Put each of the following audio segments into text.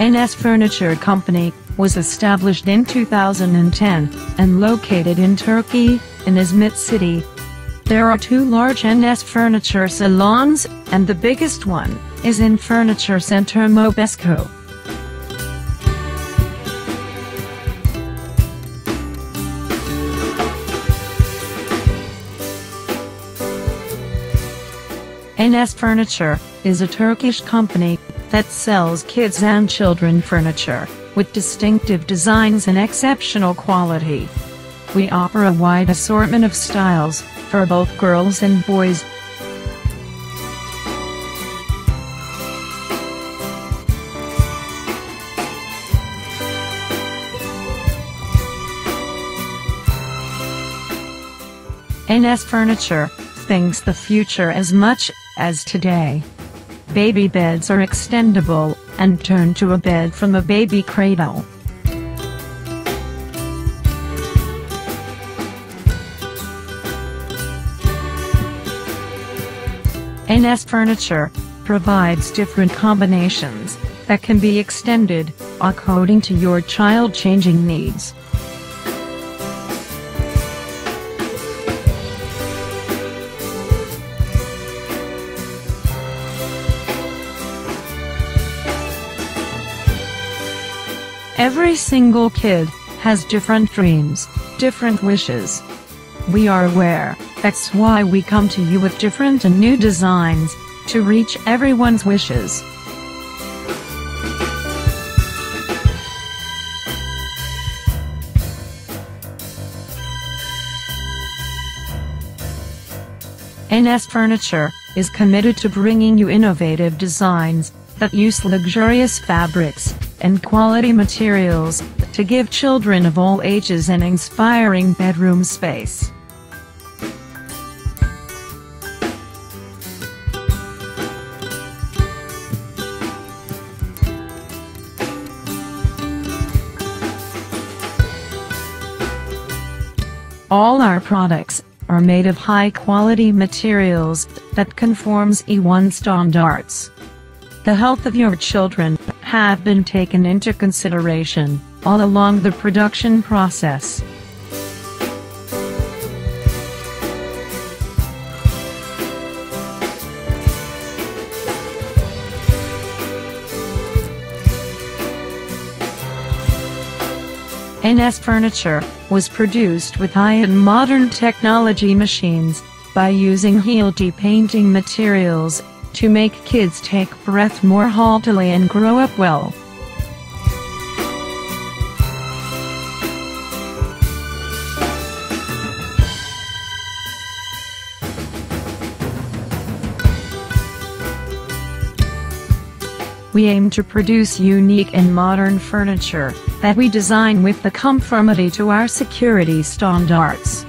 Enes Furniture Company, was established in 2010 and located in Turkey, in Izmit City. There are two large Enes furniture salons, and the biggest one is in Furniture Center Mobesko. Enes Furniture is a Turkish company that sells kids and children furniture with distinctive designs and exceptional quality. We offer a wide assortment of styles for both girls and boys. Enes Furniture thinks the future as much as today. Baby beds are extendable and turn to a bed from a baby cradle. Enes Furniture provides different combinations that can be extended according to your child changing needs. Every single kid has different dreams, different wishes. We are aware, that's why we come to you with different and new designs, to reach everyone's wishes. Enes Furniture is committed to bringing you innovative designs that use luxurious fabrics and quality materials to give children of all ages an inspiring bedroom space. All our products are made of high-quality materials that conforms E1 standards. The health of your children have been taken into consideration all along the production process. Enes Furniture was produced with high-end modern technology machines by using Hilti painting materials to make kids take breath more healthily and grow up well. We aim to produce unique and modern furniture that we design with the conformity to our security standards.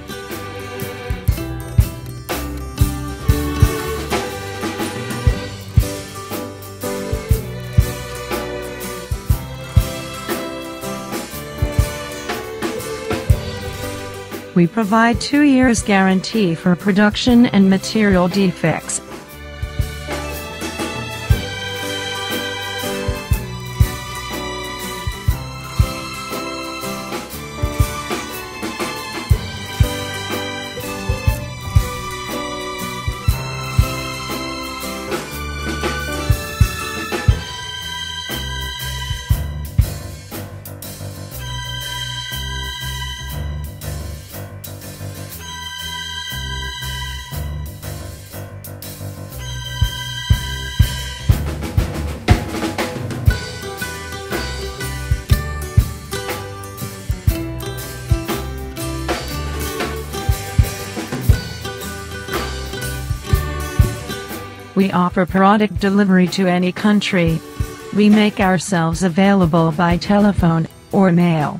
We provide two years guarantee for production and material defects, We offer product delivery to any country. We make ourselves available by telephone or mail.